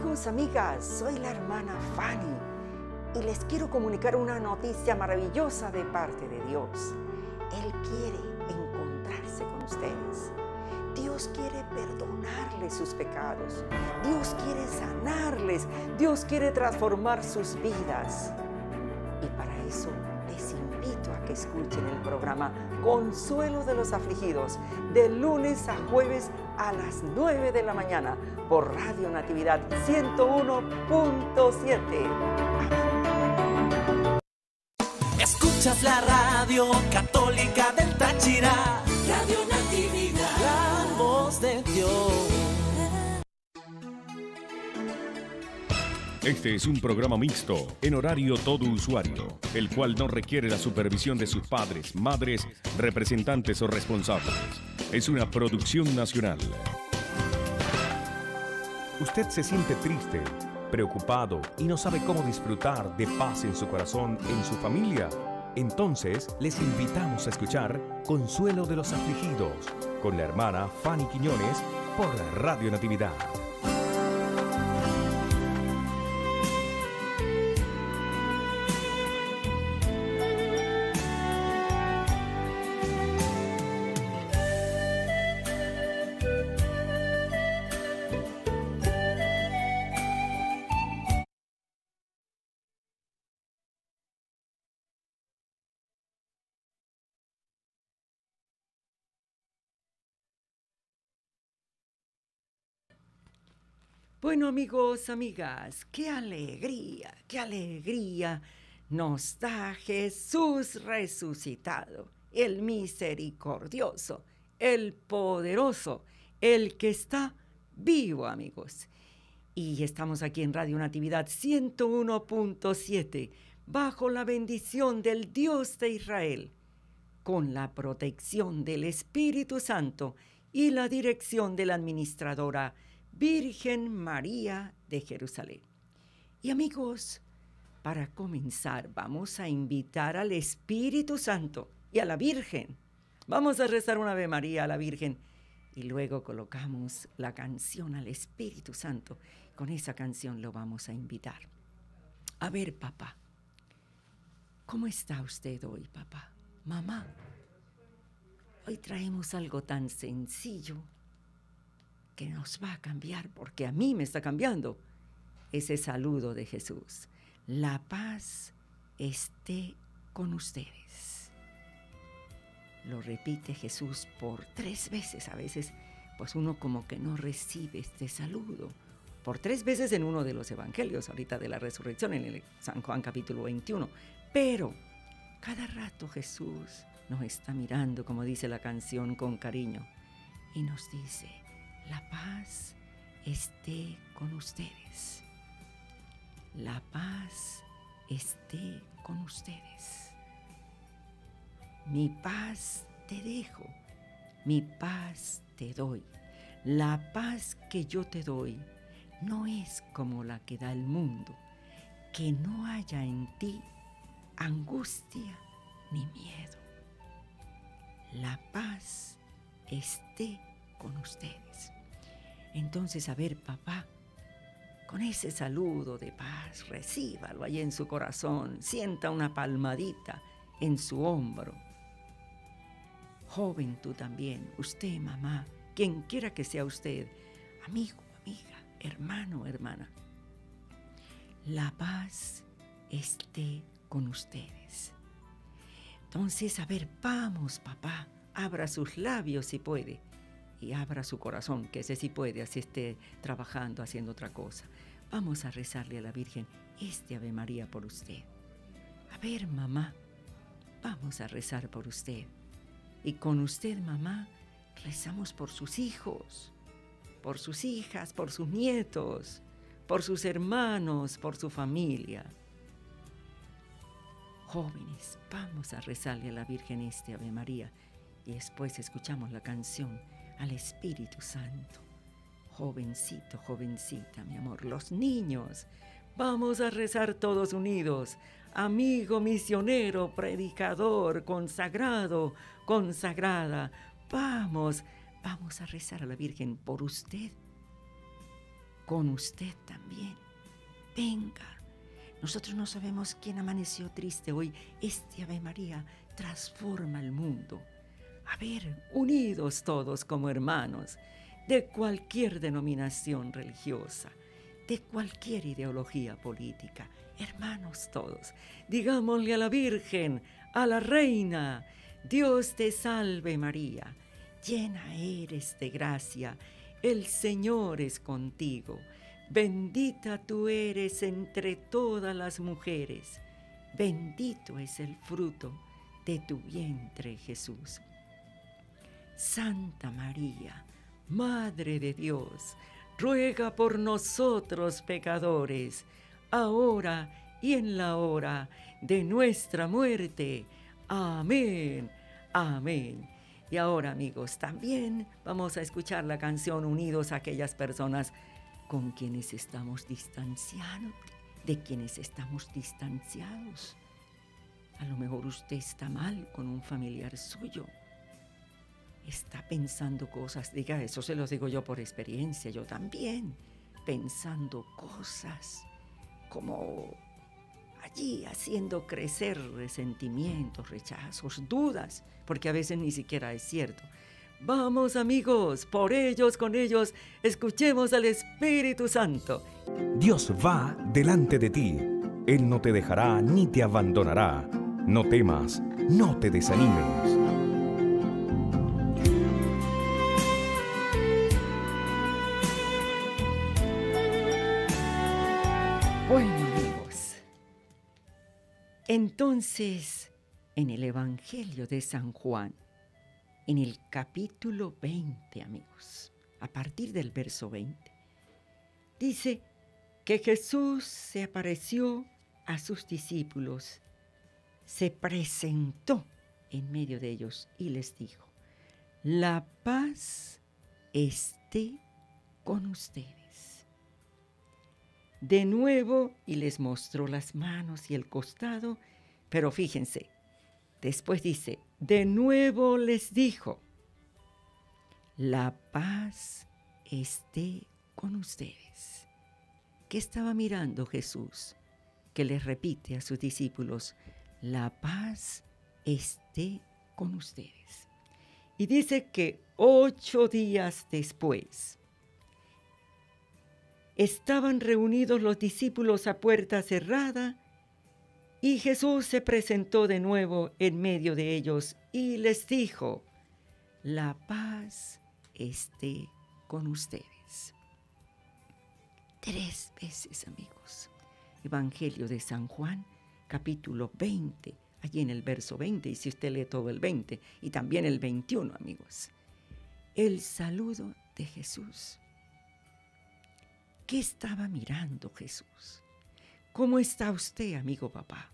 Amigos, amigas, soy la hermana Fanny y les quiero comunicar una noticia maravillosa de parte de Dios. Él quiere encontrarse con ustedes. Dios quiere perdonarles sus pecados. Dios quiere sanarles. Dios quiere transformar sus vidas. Y para eso les invito a que escuchen el programa Consuelo de los Afligidos de lunes a jueves a las 9 de la mañana por Radio Natividad 101.7. Escuchas la radio católica del Táchira. Este es un programa mixto, en horario todo usuario, el cual no requiere la supervisión de sus padres, madres, representantes o responsables. Es una producción nacional. ¿Usted se siente triste, preocupado y no sabe cómo disfrutar de paz en su corazón, en su familia? Entonces les invitamos a escuchar Consuelo de los Afligidos con la hermana Fanny Quiñones por Radio Natividad. Bueno amigos, amigas, qué alegría, qué alegría nos da Jesús resucitado, el misericordioso, el poderoso, el que está vivo amigos. Y estamos aquí en Radio Natividad 101.7, bajo la bendición del Dios de Israel, con la protección del Espíritu Santo y la dirección de la administradora Virgen María de Jerusalén. Y amigos, para comenzar vamos a invitar al Espíritu Santo y a la Virgen. Vamos a rezar una Ave María a la Virgen y luego colocamos la canción al Espíritu Santo. Con esa canción lo vamos a invitar. A ver, papá, ¿cómo está usted hoy, papá? Mamá, hoy traemos algo tan sencillo que nos va a cambiar, porque a mí me está cambiando, ese saludo de Jesús. La paz esté con ustedes. Lo repite Jesús por tres veces. A veces, pues uno como que no recibe este saludo. Por tres veces en uno de los evangelios, ahorita de la resurrección, en el San Juan capítulo 21. Pero cada rato Jesús nos está mirando, como dice la canción, con cariño. Y nos dice, la paz esté con ustedes. La paz esté con ustedes. Mi paz te dejo, mi paz te doy. La paz que yo te doy no es como la que da el mundo, que no haya en ti angustia ni miedo. La paz esté con ustedes. Entonces, a ver, papá, con ese saludo de paz, recíbalo ahí en su corazón, sienta una palmadita en su hombro. Joven tú también, usted, mamá, quien quiera que sea usted, amigo, amiga, hermano, hermana. La paz esté con ustedes. Entonces, a ver, vamos, papá, abra sus labios si puede y abra su corazón, que ese sí puede, así esté trabajando, haciendo otra cosa. Vamos a rezarle a la Virgen este Ave María por usted. A ver, mamá, vamos a rezar por usted. Y con usted, mamá, rezamos por sus hijos, por sus hijas, por sus nietos, por sus hermanos, por su familia. Jóvenes, vamos a rezarle a la Virgen este Ave María y después escuchamos la canción al Espíritu Santo. Jovencito, jovencita, mi amor, los niños, vamos a rezar todos unidos. Amigo misionero, predicador, consagrado, consagrada, vamos, vamos a rezar a la Virgen por usted. con usted también. Venga. Nosotros no sabemos quién amaneció triste hoy. Este Ave María transforma el mundo. A ver, unidos todos como hermanos, de cualquier denominación religiosa, de cualquier ideología política, hermanos todos, digámosle a la Virgen, a la Reina, Dios te salve María, llena eres de gracia, el Señor es contigo, bendita tú eres entre todas las mujeres, bendito es el fruto de tu vientre Jesús. Santa María, Madre de Dios, ruega por nosotros pecadores, ahora y en la hora de nuestra muerte. Amén, amén. Y ahora amigos, también vamos a escuchar la canción Unidos a aquellas personas con quienes estamos distanciados, de quienes estamos distanciados. A lo mejor usted está mal con un familiar suyo está pensando cosas, diga, eso se lo digo yo por experiencia, yo también, pensando cosas como allí haciendo crecer resentimientos, rechazos, dudas, porque a veces ni siquiera es cierto. Vamos amigos, por ellos, con ellos, escuchemos al Espíritu Santo. Dios va delante de ti. Él no te dejará ni te abandonará. No temas, no te desanimes. En el Evangelio de San Juan, en el capítulo 20 amigos, a partir del verso 20, dice que Jesús se apareció a sus discípulos, se presentó en medio de ellos y les dijo, la paz esté con ustedes de nuevo y les mostró las manos y el costado, pero fíjense, después dice, de nuevo les dijo, la paz esté con ustedes. ¿Qué estaba mirando Jesús? Que les repite a sus discípulos, la paz esté con ustedes. Y dice que ocho días después, estaban reunidos los discípulos a puerta cerrada y Jesús se presentó de nuevo en medio de ellos y les dijo, la paz esté con ustedes. Tres veces, amigos. Evangelio de San Juan, capítulo 20, allí en el verso 20, y si usted lee todo el 20, y también el 21, amigos. El saludo de Jesús ¿Qué estaba mirando Jesús? ¿Cómo está usted, amigo papá?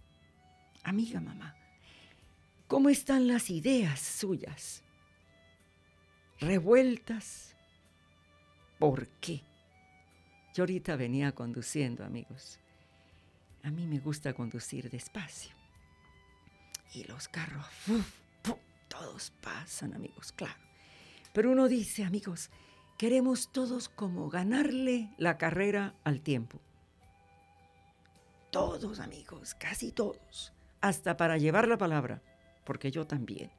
Amiga mamá. ¿Cómo están las ideas suyas? ¿Revueltas? ¿Por qué? Yo ahorita venía conduciendo, amigos. A mí me gusta conducir despacio. Y los carros, todos pasan, amigos, claro. Pero uno dice, amigos, queremos todos como ganarle la carrera al tiempo. Todos, amigos, casi todos, hasta para llevar la palabra, porque yo también,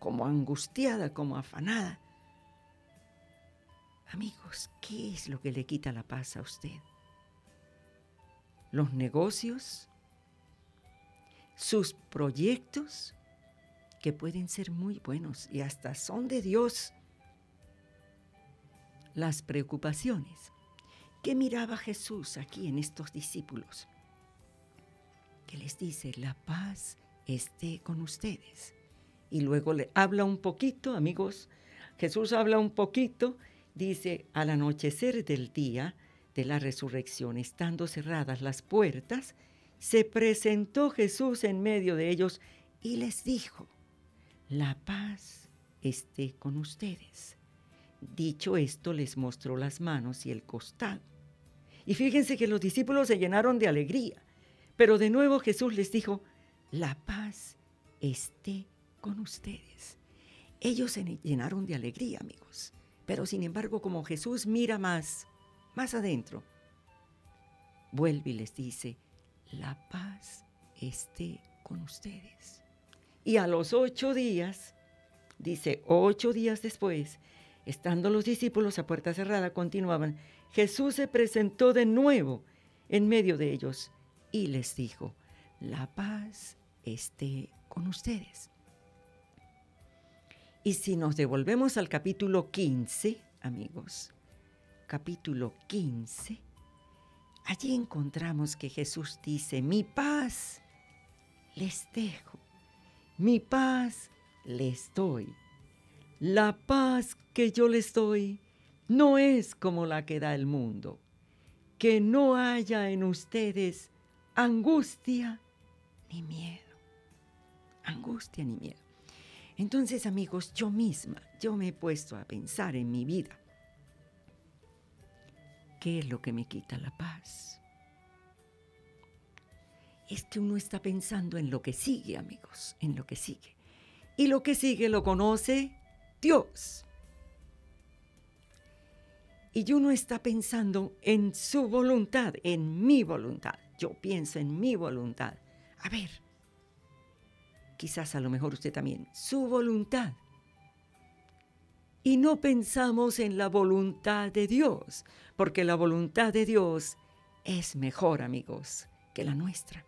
como angustiada, como afanada. Amigos, ¿qué es lo que le quita la paz a usted? ¿Los negocios? ¿Sus proyectos? Que pueden ser muy buenos y hasta son de Dios las preocupaciones. ¿Qué miraba Jesús aquí en estos discípulos? Que les dice, la paz esté con ustedes. Y luego le habla un poquito, amigos, Jesús habla un poquito, dice, al anochecer del día de la resurrección, estando cerradas las puertas, se presentó Jesús en medio de ellos y les dijo, la paz esté con ustedes. Dicho esto, les mostró las manos y el costado. Y fíjense que los discípulos se llenaron de alegría. Pero de nuevo Jesús les dijo, la paz esté con ustedes. Ellos se llenaron de alegría, amigos. Pero sin embargo, como Jesús mira más más adentro. Vuelve y les dice, la paz esté con ustedes. Y a los ocho días, dice, ocho días después, estando los discípulos a puerta cerrada, continuaban, Jesús se presentó de nuevo en medio de ellos y les dijo, la paz esté con ustedes. Y si nos devolvemos al capítulo 15, amigos, capítulo 15, allí encontramos que Jesús dice, mi paz les dejo, mi paz les doy. La paz que yo les doy no es como la que da el mundo. Que no haya en ustedes angustia ni miedo. Angustia ni miedo. Entonces, amigos, yo misma, yo me he puesto a pensar en mi vida. ¿Qué es lo que me quita la paz? Es que uno está pensando en lo que sigue, amigos, en lo que sigue. Y lo que sigue lo conoce Dios. Y uno está pensando en su voluntad, en mi voluntad. Yo pienso en mi voluntad. A ver, quizás a lo mejor usted también, su voluntad. Y no pensamos en la voluntad de Dios, porque la voluntad de Dios es mejor, amigos, que la nuestra.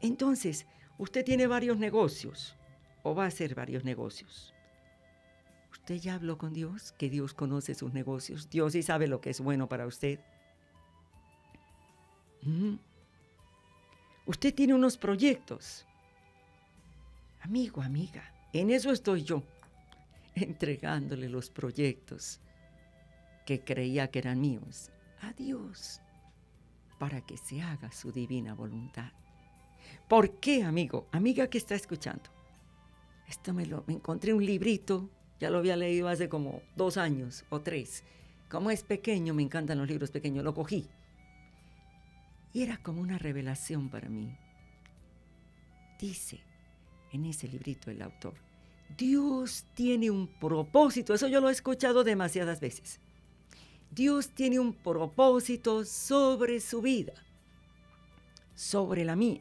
Entonces, usted tiene varios negocios o va a hacer varios negocios. ¿Usted ya habló con Dios? Que Dios conoce sus negocios. Dios sí sabe lo que es bueno para usted. Usted tiene unos proyectos. Amigo, amiga, en eso estoy yo, entregándole los proyectos que creía que eran míos a Dios para que se haga su divina voluntad. ¿Por qué, amigo, amiga que está escuchando? Esto me lo encontré un librito, ya lo había leído hace como dos años o tres. Como es pequeño, me encantan los libros pequeños, lo cogí y era como una revelación para mí. Dice en ese librito el autor, Dios tiene un propósito, eso yo lo he escuchado demasiadas veces. Dios tiene un propósito sobre su vida, sobre la mía.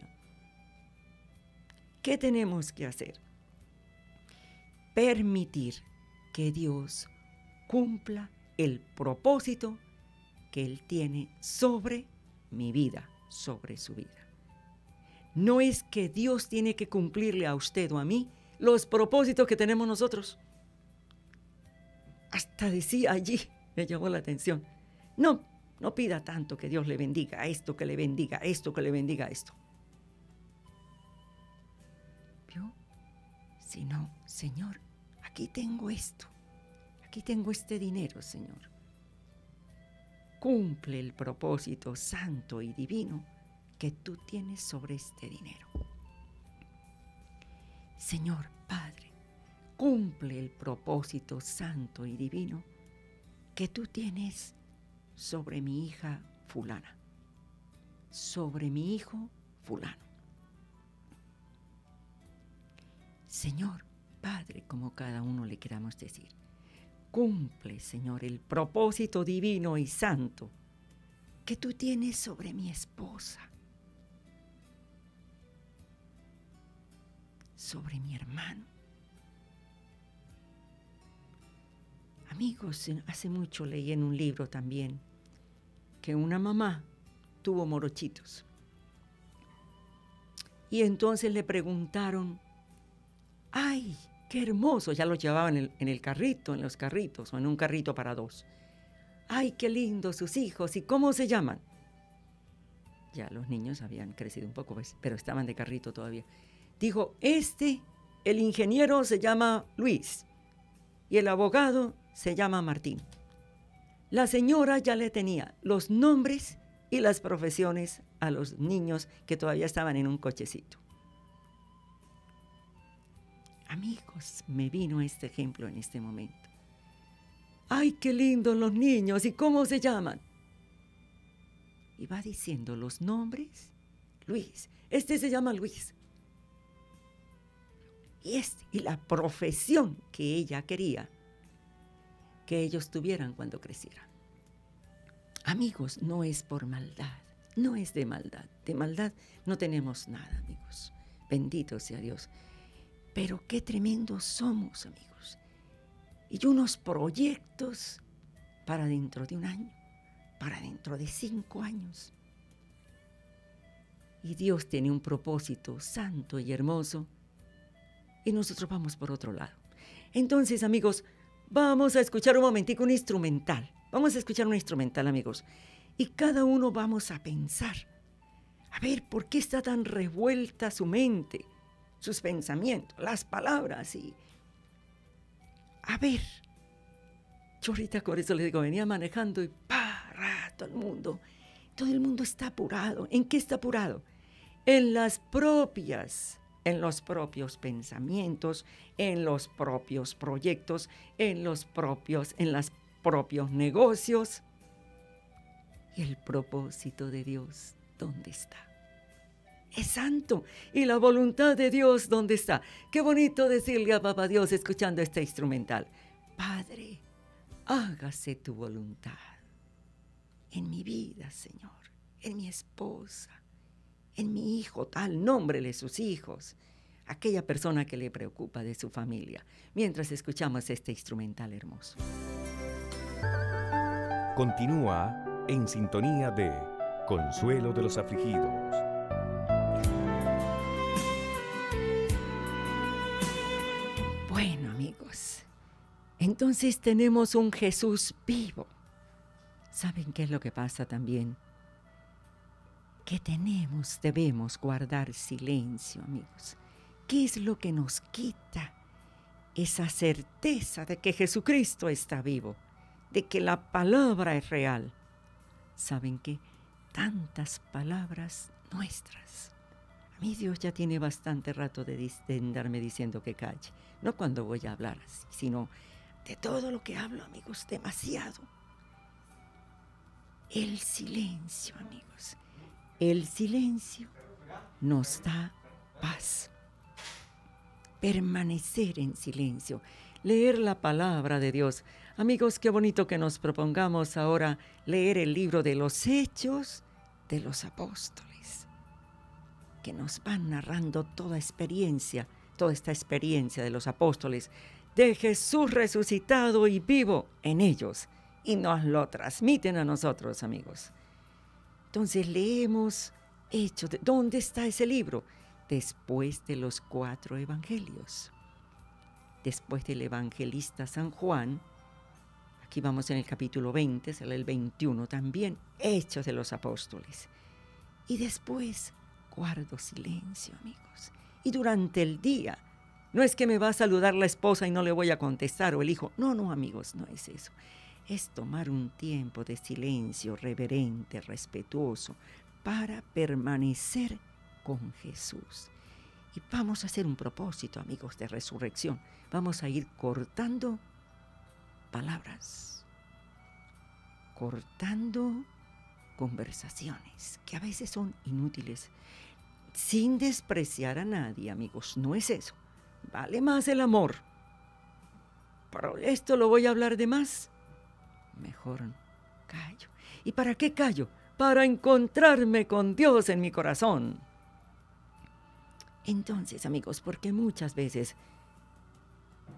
¿Qué tenemos que hacer? Permitir que Dios cumpla el propósito que Él tiene sobre mi vida sobre su vida. No es que Dios tiene que cumplirle a usted o a mí los propósitos que tenemos nosotros. Hasta decía allí, me llamó la atención, no, no pida tanto que Dios le bendiga esto, que le bendiga esto, que le bendiga esto. ¿Vio? Sino, Señor, aquí tengo esto, aquí tengo este dinero, Señor cumple el propósito santo y divino que tú tienes sobre este dinero. Señor Padre, cumple el propósito santo y divino que tú tienes sobre mi hija fulana, sobre mi hijo fulano. Señor Padre, como cada uno le queramos decir, Cumple, Señor, el propósito divino y santo que tú tienes sobre mi esposa, sobre mi hermano. Amigos, hace mucho leí en un libro también que una mamá tuvo morochitos. Y entonces le preguntaron, ay, Qué hermoso, ya los llevaban en el, carrito, en los carritos o en un carrito para dos. Ay, qué lindo sus hijos y cómo se llaman. Ya los niños habían crecido un poco, pero estaban de carrito todavía. Dijo, este, el ingeniero se llama Luis y el abogado se llama Martín. La señora ya le tenía los nombres y las profesiones a los niños que todavía estaban en un cochecito. Amigos, me vino este ejemplo en este momento. ¡Ay, qué lindos los niños! ¿Y cómo se llaman? Y va diciendo los nombres. Luis, este se llama Luis. Y, este, y la profesión que ella quería que ellos tuvieran cuando crecieran. Amigos, no es por maldad, no es de maldad. De maldad no tenemos nada, amigos. Bendito sea Dios. Pero qué tremendos somos, amigos. Y unos proyectos para dentro de un año, para dentro de cinco años. Y Dios tiene un propósito santo y hermoso. Y nosotros vamos por otro lado. Entonces, amigos, vamos a escuchar un momentico un instrumental. Vamos a escuchar un instrumental, amigos. Y cada uno vamos a pensar. A ver, ¿por qué está tan revuelta su mente? Sus pensamientos, las palabras y... A ver, yo ahorita por eso le digo, venía manejando y para todo el mundo, todo el mundo está apurado. ¿En qué está apurado? En las propias, en los propios pensamientos, en los propios proyectos, en los propios, en los propios negocios. ¿Y el propósito de Dios dónde está? Es santo. ¿Y la voluntad de Dios dónde está? Qué bonito decirle a Papá Dios escuchando este instrumental. Padre, hágase tu voluntad en mi vida, Señor, en mi esposa, en mi hijo, tal, nómbrele sus hijos, aquella persona que le preocupa de su familia, mientras escuchamos este instrumental hermoso. Continúa en sintonía de Consuelo de los Afligidos. Entonces tenemos un Jesús vivo. ¿Saben qué es lo que pasa también? Que tenemos, debemos guardar silencio, amigos. ¿Qué es lo que nos quita esa certeza de que Jesucristo está vivo, de que la palabra es real? ¿Saben qué? Tantas palabras nuestras. A mí Dios ya tiene bastante rato de, andarme diciendo que calle. No cuando voy a hablar sino de todo lo que hablo, amigos, demasiado. El silencio, amigos. El silencio nos da paz. Permanecer en silencio, leer la palabra de Dios. Amigos, qué bonito que nos propongamos ahora leer el libro de los hechos de los apóstoles, que nos van narrando toda experiencia, toda esta experiencia de los apóstoles de Jesús resucitado y vivo en ellos y nos lo transmiten a nosotros, amigos. Entonces leemos Hechos. ¿Dónde está ese libro? Después de los cuatro evangelios. Después del evangelista San Juan, aquí vamos en el capítulo 20, sale el 21 también, Hechos de los apóstoles. Y después guardo silencio, amigos. Y durante el día no es que me va a saludar la esposa y no le voy a contestar o el hijo. No, no, amigos, no es eso. Es tomar un tiempo de silencio reverente, respetuoso, para permanecer con Jesús. Y vamos a hacer un propósito, amigos, de resurrección. Vamos a ir cortando palabras, cortando conversaciones que a veces son inútiles, sin despreciar a nadie, amigos. No es eso Vale más el amor. Pero esto lo voy a hablar de más. Mejor callo. ¿Y para qué callo? Para encontrarme con Dios en mi corazón. Entonces, amigos, porque muchas veces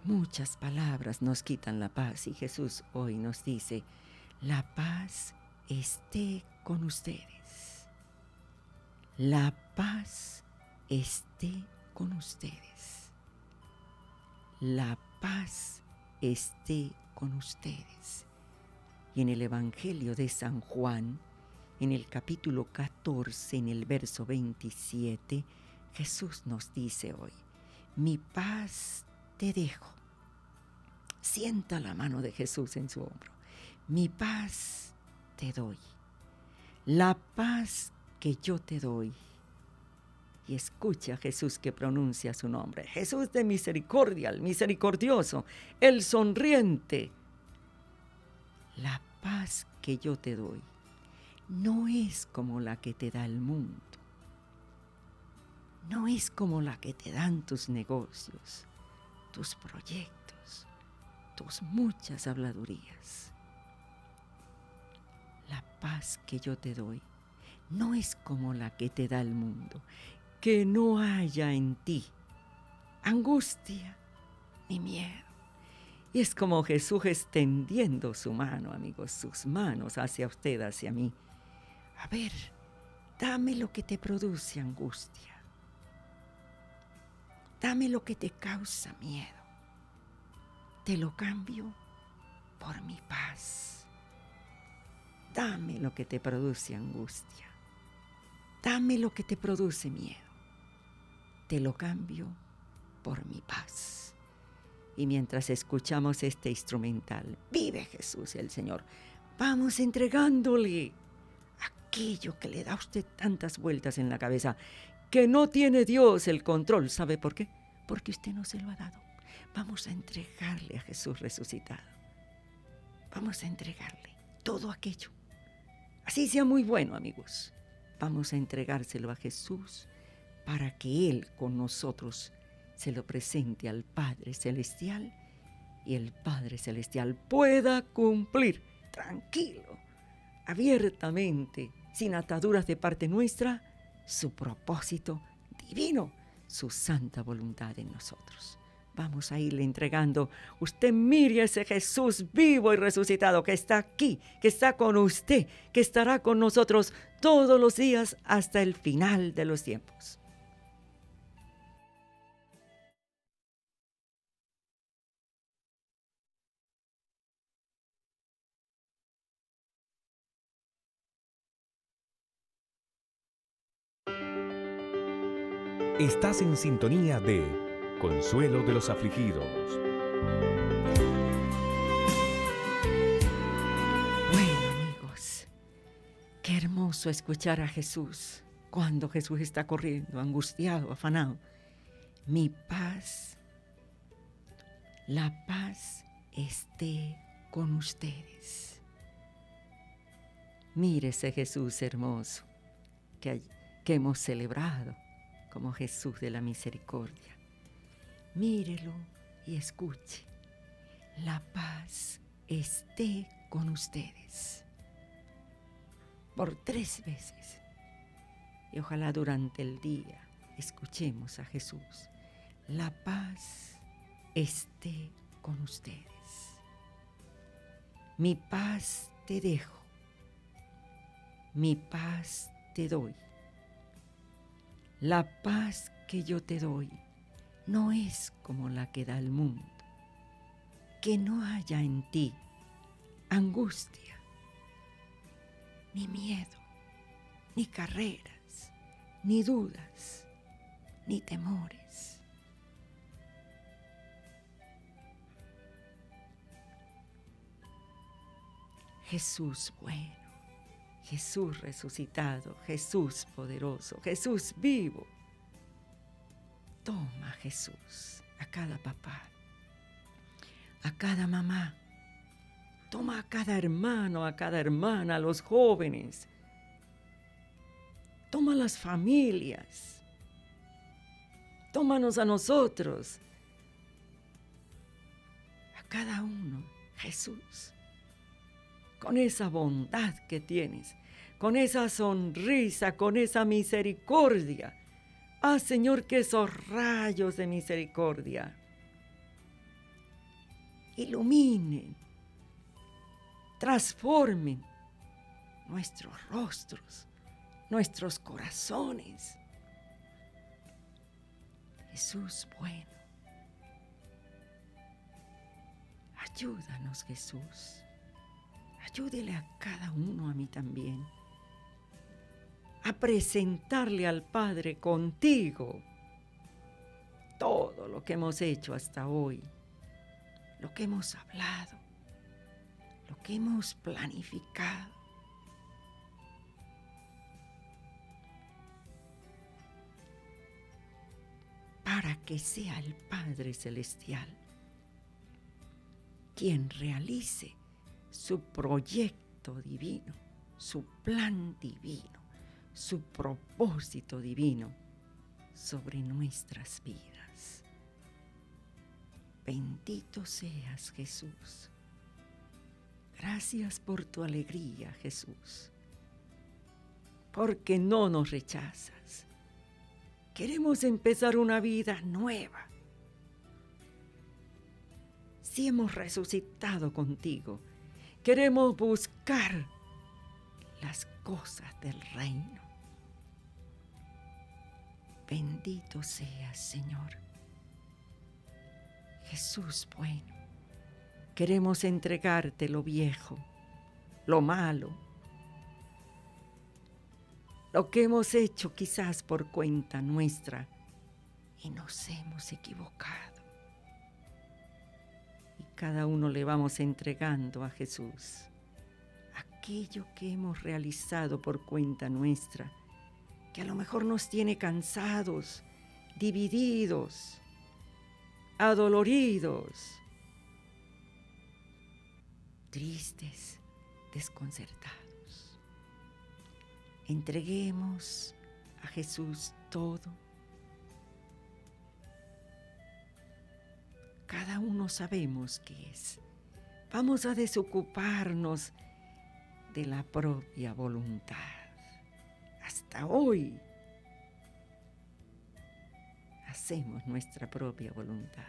muchas palabras nos quitan la paz y Jesús hoy nos dice, la paz esté con ustedes. La paz esté con ustedes la paz esté con ustedes. Y en el Evangelio de San Juan, en el capítulo 14, en el verso 27, Jesús nos dice hoy, mi paz te dejo. Sienta la mano de Jesús en su hombro. Mi paz te doy. La paz que yo te doy escucha a Jesús que pronuncia su nombre. Jesús de misericordia, el misericordioso, el sonriente. La paz que yo te doy no es como la que te da el mundo. No es como la que te dan tus negocios, tus proyectos, tus muchas habladurías. La paz que yo te doy no es como la que te da el mundo, que no haya en ti angustia ni miedo. Y es como Jesús extendiendo su mano, amigos, sus manos hacia usted, hacia mí. A ver, dame lo que te produce angustia. Dame lo que te causa miedo. Te lo cambio por mi paz. Dame lo que te produce angustia. Dame lo que te produce miedo. Te lo cambio por mi paz. Y mientras escuchamos este instrumental, vive Jesús el Señor, vamos entregándole aquello que le da a usted tantas vueltas en la cabeza, que no tiene Dios el control. ¿Sabe por qué? Porque usted no se lo ha dado. Vamos a entregarle a Jesús resucitado. Vamos a entregarle todo aquello. Así sea muy bueno, amigos. Vamos a entregárselo a Jesús para que Él con nosotros se lo presente al Padre Celestial y el Padre Celestial pueda cumplir tranquilo, abiertamente, sin ataduras de parte nuestra, su propósito divino, su santa voluntad en nosotros. Vamos a irle entregando. Usted mire ese Jesús vivo y resucitado que está aquí, que está con usted, que estará con nosotros todos los días hasta el final de los tiempos. Estás en sintonía de Consuelo de los Afligidos. Bueno amigos, qué hermoso escuchar a Jesús cuando Jesús está corriendo, angustiado, afanado. Mi paz, la paz esté con ustedes. Mire ese Jesús hermoso que, que hemos celebrado como Jesús de la misericordia. Mírelo y escuche. La paz esté con ustedes. Por tres veces. Y ojalá durante el día escuchemos a Jesús. La paz esté con ustedes. Mi paz te dejo. Mi paz te doy. La paz que yo te doy no es como la que da el mundo. Que no haya en ti angustia, ni miedo, ni carreras, ni dudas, ni temores. Jesús bueno Jesús resucitado, Jesús poderoso, Jesús vivo. Toma Jesús a cada papá, a cada mamá. Toma a cada hermano, a cada hermana, a los jóvenes. Toma a las familias. Tómanos a nosotros. A cada uno, Jesús con esa bondad que tienes, con esa sonrisa, con esa misericordia. Ah, Señor, que esos rayos de misericordia iluminen, transformen nuestros rostros, nuestros corazones. Jesús bueno. Ayúdanos, Jesús. Ayúdele a cada uno, a mí también, a presentarle al Padre contigo todo lo que hemos hecho hasta hoy, lo que hemos hablado, lo que hemos planificado. Para que sea el Padre Celestial quien realice su proyecto divino, su plan divino, su propósito divino sobre nuestras vidas. Bendito seas Jesús. Gracias por tu alegría, Jesús, porque no nos rechazas. Queremos empezar una vida nueva. Si hemos resucitado contigo, queremos buscar las cosas del reino. Bendito seas, Señor. Jesús bueno, queremos entregarte lo viejo, lo malo, lo que hemos hecho quizás por cuenta nuestra y nos hemos equivocado. Y cada uno le vamos entregando a Jesús aquello que hemos realizado por cuenta nuestra que a lo mejor nos tiene cansados, divididos, adoloridos, tristes, desconcertados. Entreguemos a Jesús todo. Cada uno sabemos qué es. Vamos a desocuparnos de la propia voluntad hasta hoy hacemos nuestra propia voluntad.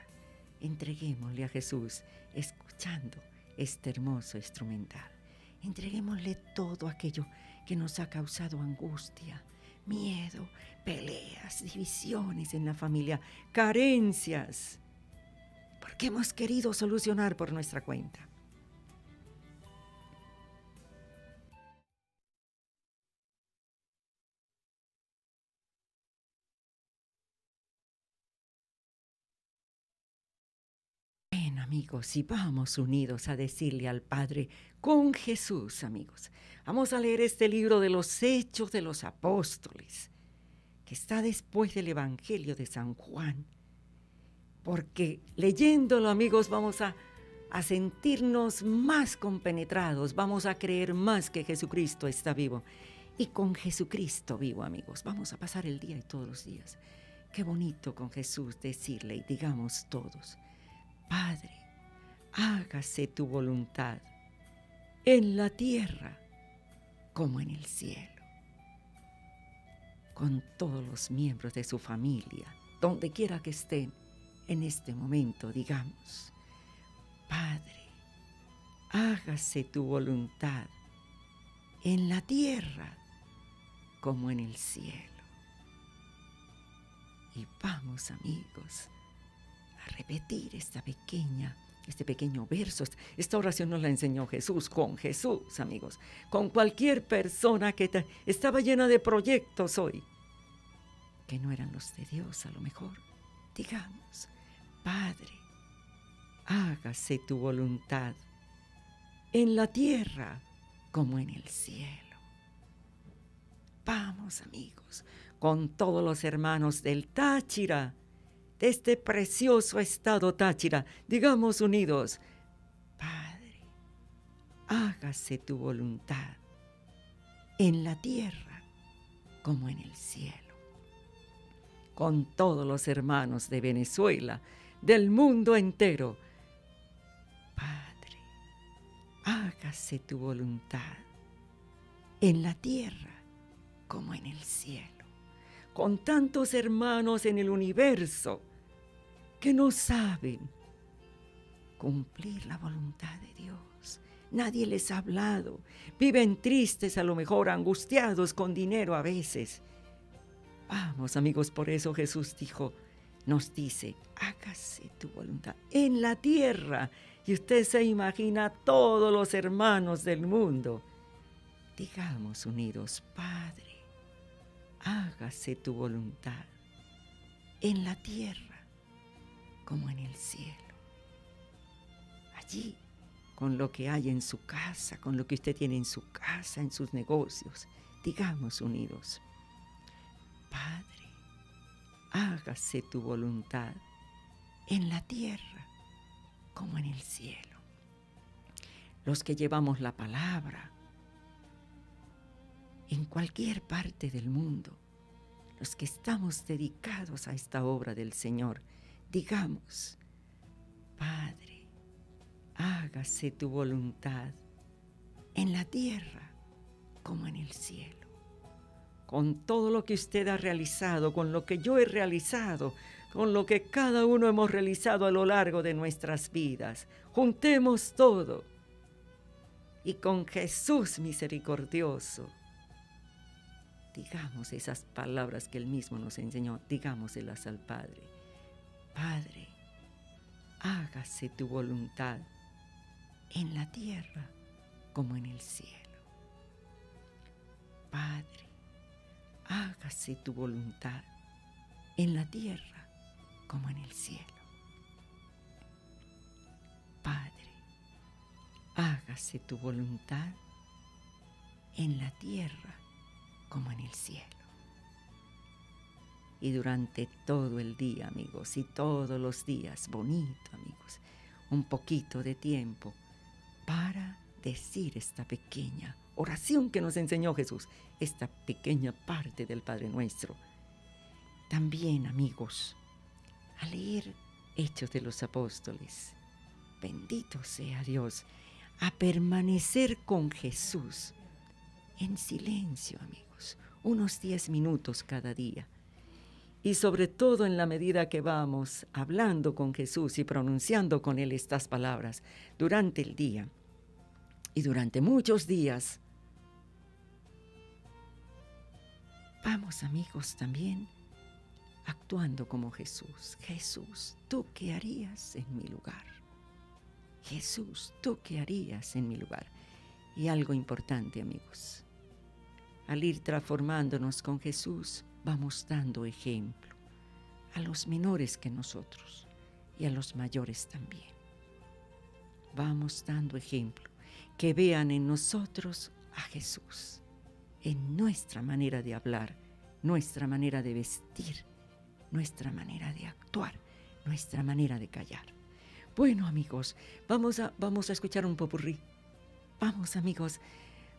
Entreguémosle a Jesús escuchando este hermoso instrumental. Entreguémosle todo aquello que nos ha causado angustia, miedo, peleas, divisiones en la familia, carencias, porque hemos querido solucionar por nuestra cuenta. Amigos, y vamos unidos a decirle al Padre con Jesús, amigos. Vamos a leer este libro de los Hechos de los Apóstoles, que está después del Evangelio de San Juan. Porque leyéndolo, amigos, vamos a, a sentirnos más compenetrados, vamos a creer más que Jesucristo está vivo. Y con Jesucristo vivo, amigos, vamos a pasar el día y todos los días. Qué bonito con Jesús decirle y digamos todos, Padre, hágase tu voluntad en la tierra como en el cielo. Con todos los miembros de su familia, donde quiera que estén en este momento, digamos, Padre, hágase tu voluntad en la tierra como en el cielo. Y vamos amigos a repetir esta pequeña este pequeño verso, esta oración nos la enseñó Jesús, con Jesús, amigos, con cualquier persona que estaba llena de proyectos hoy, que no eran los de Dios a lo mejor. Digamos, Padre, hágase tu voluntad en la tierra como en el cielo. Vamos, amigos, con todos los hermanos del Táchira, este precioso estado Táchira, digamos unidos, Padre, hágase tu voluntad en la tierra como en el cielo. Con todos los hermanos de Venezuela, del mundo entero, Padre, hágase tu voluntad en la tierra como en el cielo. Con tantos hermanos en el universo, que no saben cumplir la voluntad de Dios. Nadie les ha hablado. Viven tristes, a lo mejor angustiados con dinero a veces. Vamos amigos, por eso Jesús dijo, nos dice, hágase tu voluntad en la tierra. Y usted se imagina todos los hermanos del mundo. Digamos unidos, Padre, hágase tu voluntad en la tierra como en el cielo. Allí, con lo que hay en su casa, con lo que usted tiene en su casa, en sus negocios, digamos unidos, Padre, hágase tu voluntad en la tierra como en el cielo. Los que llevamos la palabra en cualquier parte del mundo, los que estamos dedicados a esta obra del Señor, digamos, Padre, hágase tu voluntad en la tierra como en el cielo. Con todo lo que usted ha realizado, con lo que yo he realizado, con lo que cada uno hemos realizado a lo largo de nuestras vidas, juntemos todo. Y con Jesús misericordioso, digamos esas palabras que Él mismo nos enseñó, digámoselas al Padre. Padre, hágase tu voluntad en la tierra como en el cielo. Padre, hágase tu voluntad en la tierra como en el cielo. Padre, hágase tu voluntad en la tierra como en el cielo. Y durante todo el día, amigos, y todos los días, bonito, amigos, un poquito de tiempo para decir esta pequeña oración que nos enseñó Jesús, esta pequeña parte del Padre Nuestro. También, amigos, a leer Hechos de los Apóstoles. Bendito sea Dios, a permanecer con Jesús en silencio, amigos, unos 10 minutos cada día. Y sobre todo en la medida que vamos hablando con Jesús y pronunciando con Él estas palabras durante el día y durante muchos días, vamos amigos también actuando como Jesús. Jesús, ¿tú qué harías en mi lugar? Jesús, ¿tú qué harías en mi lugar? Y algo importante amigos, al ir transformándonos con Jesús, vamos dando ejemplo a los menores que nosotros y a los mayores también. Vamos dando ejemplo que vean en nosotros a Jesús, en nuestra manera de hablar, nuestra manera de vestir, nuestra manera de actuar, nuestra manera de callar. Bueno amigos, vamos a, vamos a escuchar un popurrí. Vamos amigos,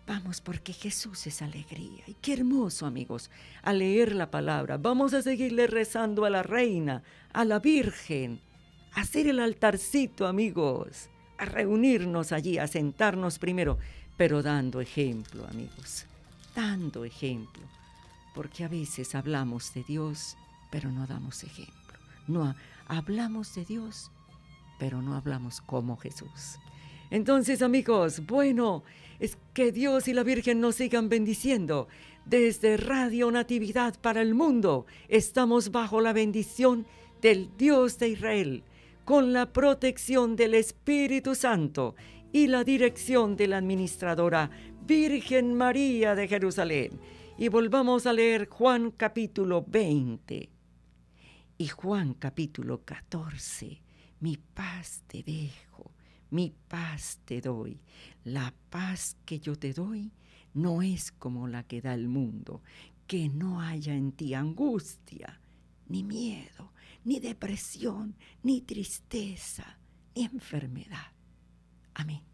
vamos porque Jesús es alegría. Y qué hermoso amigos, a leer la palabra. Vamos a seguirle rezando a la reina, a la Virgen, a hacer el altarcito amigos a reunirnos allí, a sentarnos primero, pero dando ejemplo, amigos, dando ejemplo, porque a veces hablamos de Dios, pero no damos ejemplo. No hablamos de Dios, pero no hablamos como Jesús. Entonces, amigos, bueno, es que Dios y la Virgen nos sigan bendiciendo. Desde Radio Natividad para el mundo estamos bajo la bendición del Dios de Israel con la protección del Espíritu Santo y la dirección de la administradora Virgen María de Jerusalén. Y volvamos a leer Juan capítulo 20 y Juan capítulo 14. Mi paz te dejo, mi paz te doy. La paz que yo te doy no es como la que da el mundo, que no haya en ti angustia ni miedo, ni depresión, ni tristeza, ni enfermedad. Amén.